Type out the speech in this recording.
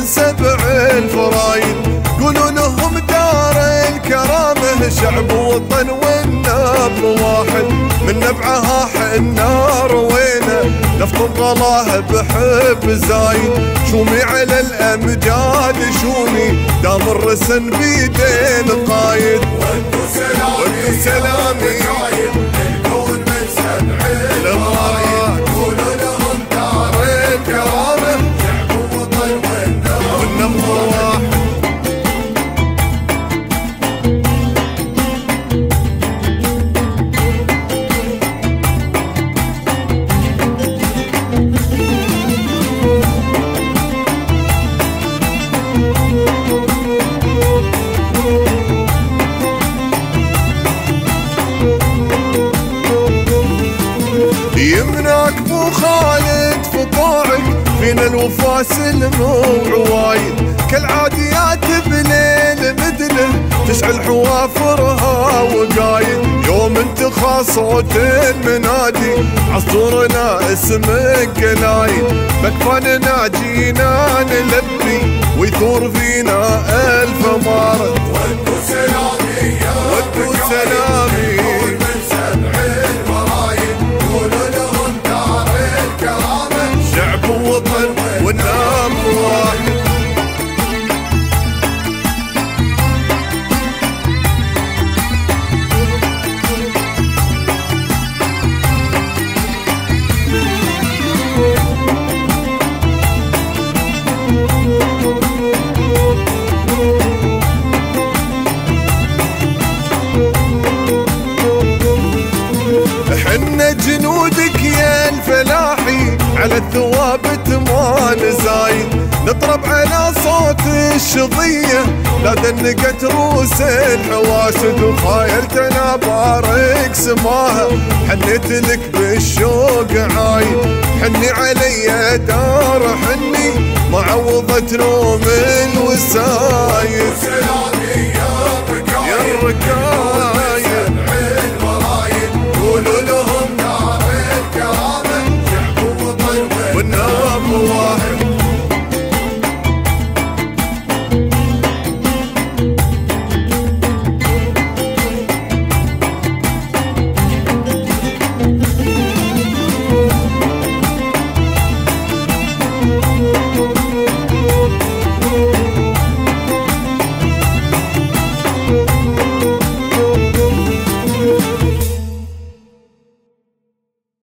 من سبع الفرايد قولوا لهم دار الكرامة شعب وطن والنب واحد. من نبعها حنا روينا لفظ الله بحب زايد. شومي على الأمجاد شوني دام الرسن بيدين قايد. وانتو سلامي وانتو سلامي يمنعك بو خالد فطاعك فينا الوفا سلم وعوايد كالعاديات بليل مدنه تشعل حوافرها وقايد. يوم انتخى صوت المنادي عصورنا اسمك قلايد بكفاننا جينا نلبي ويثور فينا ألف مارد وانتو سلامي يا جنودك يا الفلاحي على الثوابت ما نزايد نطرب على صوت الشظية لا دنقت روس الحواسد وخايلتنا بارك سماها حنيت لك بالشوق عايد. حني علي دار حني معوضة نوم الوسايد.